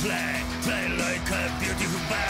play, play like a beautiful bird.